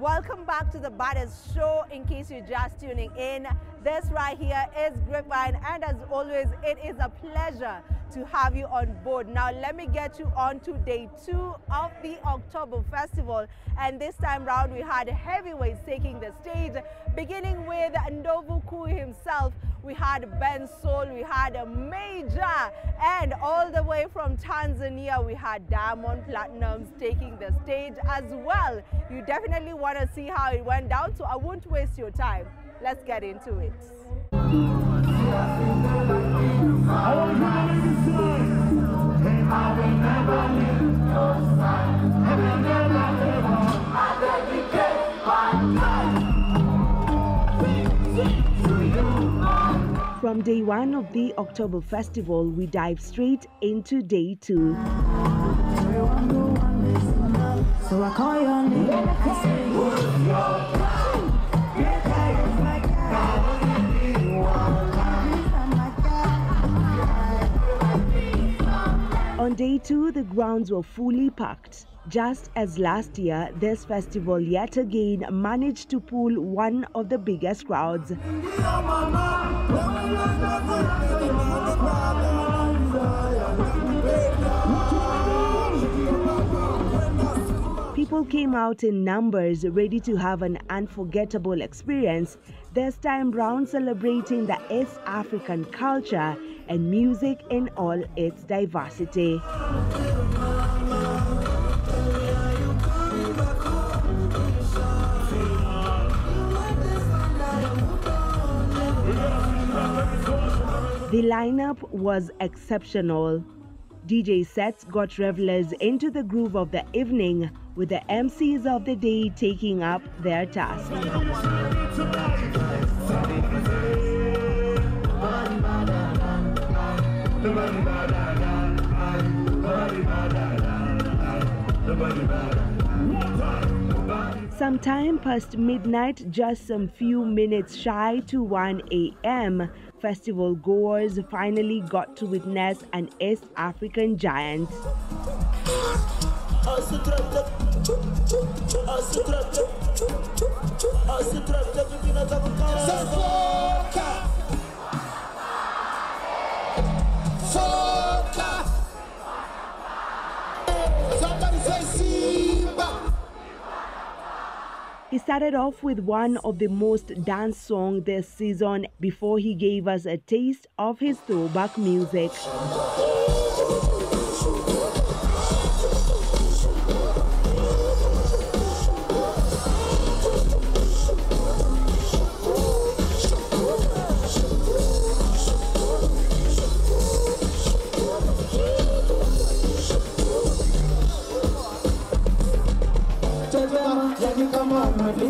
Welcome back to the baddest show. In case you're just tuning in, this right here is Grapevine, and as always, it is a pleasure to have you on board. Now, let me get you on to day two of the October Festival, and this time round, we had heavyweights taking the stage, beginning with Ndovu Kuu himself. We had Ben Soul, we had a Mejja, and all the way from Tanzania, we had Diamond Platnumz taking the stage as well. You definitely want to see how it went down, so I won't waste your time. Let's get into it. From day one of the October Festival, we dive straight into day two. So I call your name. On day two, the grounds were fully packed. Just as last year, this festival yet again managed to pull one of the biggest crowds. People came out in numbers ready to have an unforgettable experience, this time round celebrating the East African culture and music in all its diversity. The lineup was exceptional. DJ sets got revelers into the groove of the evening, with the MCs of the day taking up their task. Sometime past midnight, just some few minutes shy to 1 a.m., festival goers finally got to witness an East African giant. Started off with one of the most danced songs this season before he gave us a taste of his throwback music.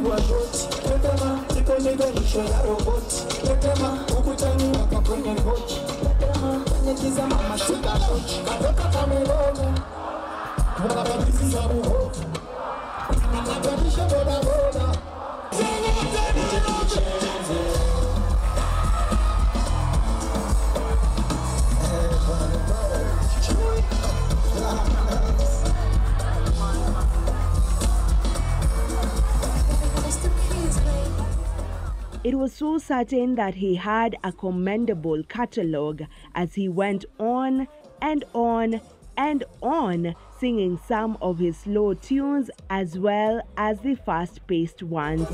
Umepigwa shoti. Tetema, miganisho ya roboti. Tetema, ukutani waka kwenye kochi. Tetema, kwenye kiza mama shika tochi. Katoka kameroga. Kuna kabisi za buhoti. It was so certain that he had a commendable catalogue as he went on and on and on singing some of his slow tunes as well as the fast paced ones.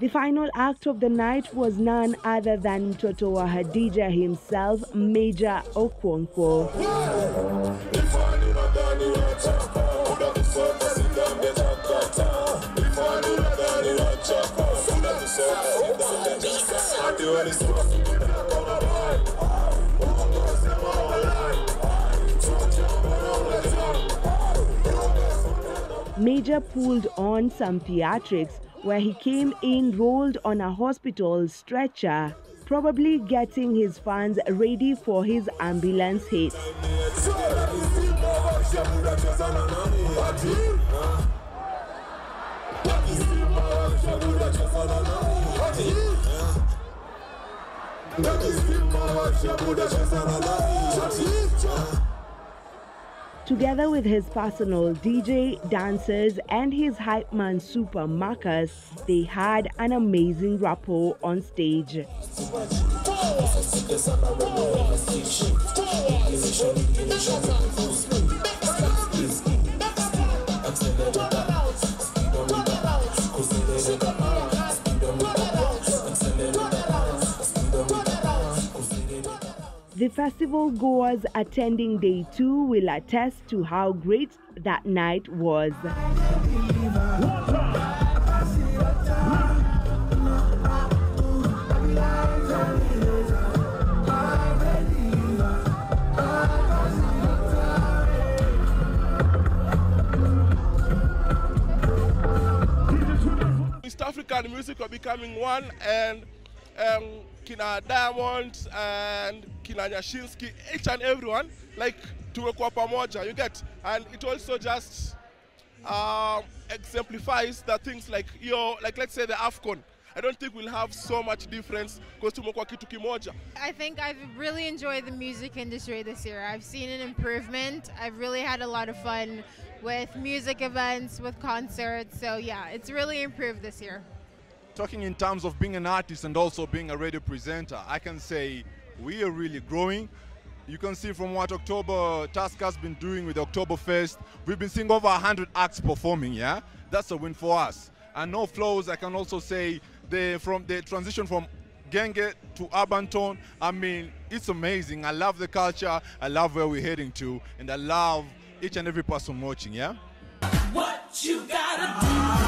The final act of the night was none other than Mtoto wa Hadija himself, Mejja Okonkwo. Mejja pulled on some theatrics where he came in rolled on a hospital stretcher, probably getting his fans ready for his ambulance hit. Together with his personal DJ, dancers, and his hype man Super Marcus, they had an amazing rapport on stage. The festival goers attending day two will attest to how great that night was. East African music are becoming one and um, kina Diamond and kina Nyashinski, each and everyone, like tumekuwa pamoja, you get? And it also just um, exemplifies the things like, yo, like let's say the AFCON. I don't think we'll have so much difference because tumekuwa kitu kimoja. I think I've really enjoyed the music industry this year. I've seen an improvement. I've really had a lot of fun with music events, with concerts. So yeah, it's really improved this year. Talking in terms of being an artist and also being a radio presenter, I can say we are really growing. You can see from what October Task has been doing with Oktoberfest, we've been seeing over 100 acts performing, yeah? That's a win for us. And no flows, I can also say the from the transition from Genge to Arbantone, I mean, it's amazing. I love the culture, I love where we're heading to, and I love each and every person watching, yeah? What you gotta do?